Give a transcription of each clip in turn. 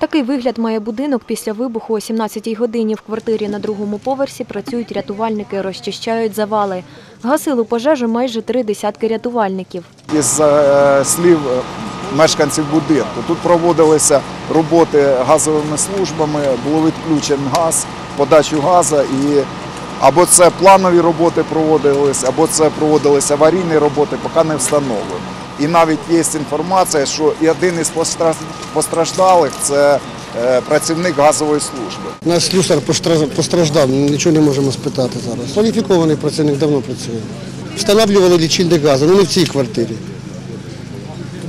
Такий вигляд має будинок після вибуху о 17-й годині. В квартирі на другому поверсі працюють рятувальники, розчищають завали. Гасили пожежу майже три десятки рятувальників. Із е, слів е, мешканців будинку тут проводилися роботи газовими службами, було відключений газ, подачу газу і або це планові роботи проводились, або це проводилися аварійні роботи, поки не встановлено. І навіть є інформація, що і один із постраждалих це е, працівник газової служби. Наш слюсар постра- постраждав, нічого не можемо спитати зараз. Кваліфікований працівник давно працює. Встановлювали лічильник газу, ну не в цій квартирі.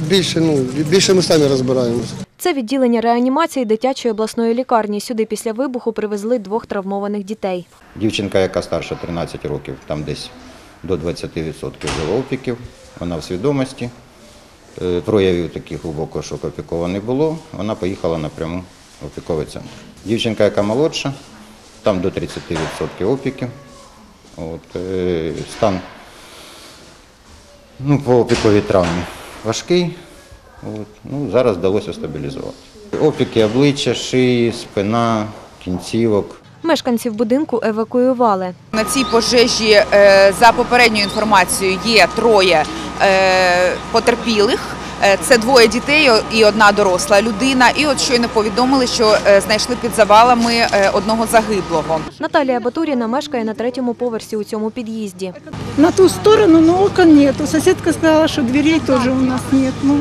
Більше, ну, більше ми самі розбираємося. Це відділення реанімації дитячої обласної лікарні. Сюди після вибуху привезли двох травмованих дітей. Дівчинка, яка старша 13 років, там десь до 20% було опіків, вона в свідомості. Е, Проявів таких глибокого шоку опікова не було, вона поїхала напряму в опіковий центр. Дівчинка, яка молодша, там до 30% опіків. От, е, стан ну, по опіковій травмі важкий. От, ну, зараз вдалося стабілізувати. Опіки обличчя, шиї, спина, кінцівок. Мешканців будинку евакуювали. На цій пожежі, е, за попередньою інформацією, є троє е, потерпілих. Е, Це двоє дітей і одна доросла людина. І от щойно повідомили, що знайшли під завалами одного загиблого. Наталія Батуріна мешкає на третьому поверсі у цьому під'їзді. На ту сторону, но окон нету. Соседка сказала, что дверей тоже у нас нет. Ну,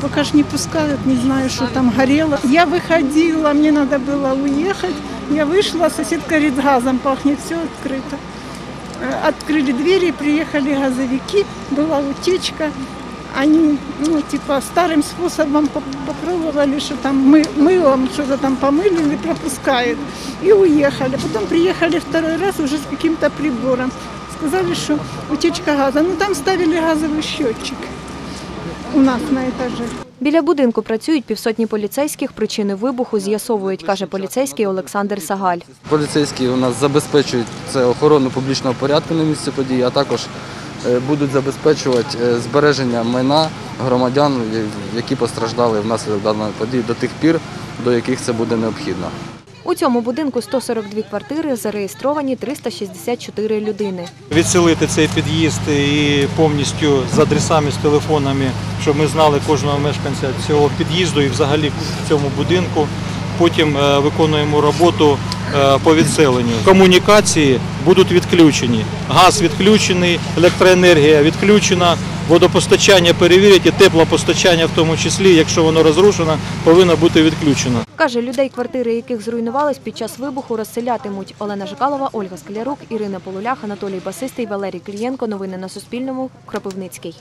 пока ж не пускают, не знаю, что там горело. Я выходила, мне надо было уехать. Я вышла, соседка говорит, газом пахнет, все открыто. Э, Открыли двери, приехали газовики, была утечка. Они, ну, типа, старым способом поп- попробовали, что там мы, мылом что-то там помыли, пропускают, и уехали. Потом приехали второй раз уже с каким-то прибором. Сказали, что утечка газа. Ну, там ставили газовый счетчик у нас на этаже. Біля будинку працюють півсотні поліцейських. Причини вибуху з'ясовують, каже поліцейський Олександр Сагаль. Поліцейські у нас забезпечують це охорону публічного порядку на місці події, а також е, будуть забезпечувати е, збереження майна громадян, е, які постраждали внаслідок даної події до тих пір, до яких це буде необхідно. У цьому будинку 142 квартири, зареєстровані 364 людини. відселити цей під'їзд і повністю з адресами, з телефонами, щоб ми знали кожного мешканця цього під'їзду і взагалі в цьому будинку. Потім е, виконуємо роботу е, по відселенню. Комунікації будуть відключені. Газ відключений, електроенергія відключена, водопостачання перевірять і теплопостачання в тому числі, якщо воно розрушено, повинно бути відключено. Каже, людей, квартири яких зруйнувались під час вибуху, розселятимуть. Олена Жикалова, Ольга Склярук, Ірина Полулях, Анатолій Басистий, Валерій Клієнко. Новини на Суспільному. Кропивницький.